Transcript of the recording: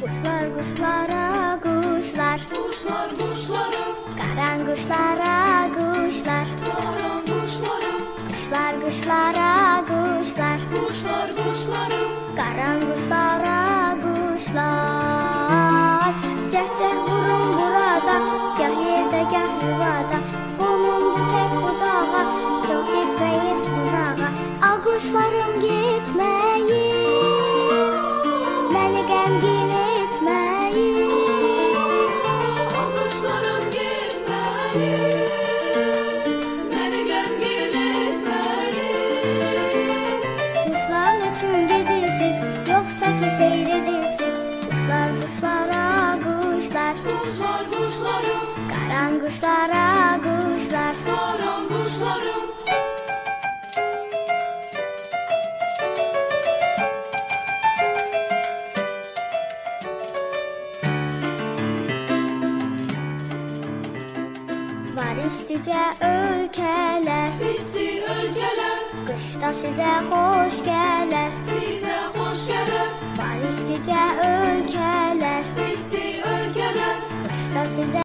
Kuşlar kuşlara kuşlar. Kuşlar kuşlarım, Karan kuşlara kuşlar. Karan kuşlarım, Kuşlar kuşlara kuşlar. Kuşlar kuşlarım, Karan kuşlara Məni qəmgin etməyin kuşlarım gitmeyin. Beni gemgin etmeyin. Quşlar üçün gedirsiz Yoxsa ki seyr edirsiz Quşlar quşlara quşlar Kuşlar kuşlarım, Qaran quşlara quşlar Var isticə ölkələr Pisti ülkeler, Qışda sizə xoş gələr size hoş gelir. Var isticə ölkələr Pisti ülkeler, Qışda sizə